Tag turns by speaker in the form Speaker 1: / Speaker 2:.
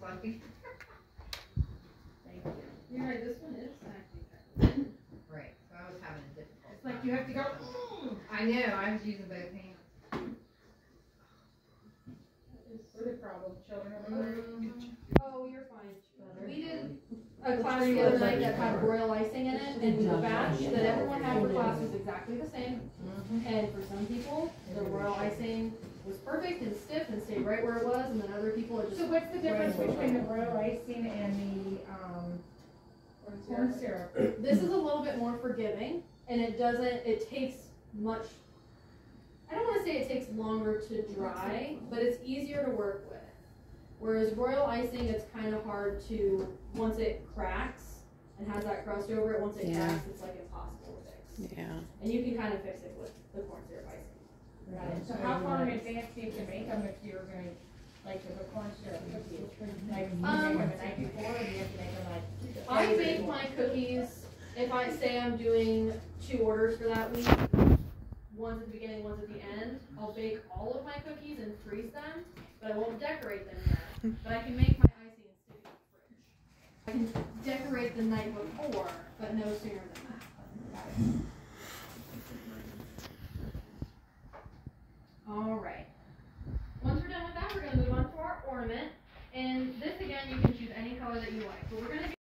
Speaker 1: puppy.
Speaker 2: Thank you.
Speaker 3: You're right, this one is acting.
Speaker 1: Right, so I was having a difficult. It's like you have to go, mm. I know, I was using both hands.
Speaker 2: What a problem, children over.
Speaker 3: Oh, you're fine. We did a class the other night that had royal icing in it, and the batch that everyone had for class was exactly the same. And for some people, the royal icing was perfect and stiff and stayed right where it was, and then other people it So what's the difference between the
Speaker 2: royal icing and the, um, corn syrup?
Speaker 3: This is a little bit more forgiving, and it doesn't, it takes much, I don't wanna say it takes longer to dry, but it's easier to work with. Whereas royal icing, it's kinda hard to, once it cracks and has that crust over it, once it Yeah. cracks, it's like impossible to
Speaker 4: fix. Yeah.
Speaker 3: And you can kind of fix it with the corn syrup icing.
Speaker 2: Right, so how far in advance do you have to make them if you're gonna, like the corn syrup cookies? Like, Um, the night before, or you have to make them like? I make my
Speaker 3: cookies, if I say I'm doing two orders for that week, one's at the beginning, one's at the end, I'll bake all of my cookies and freeze them, but I won't decorate them yet. But I can make my icing and stick it in the fridge. I can decorate the night before, but no sooner than that. ornament. And this, again, you can choose any color that you like. But we're going to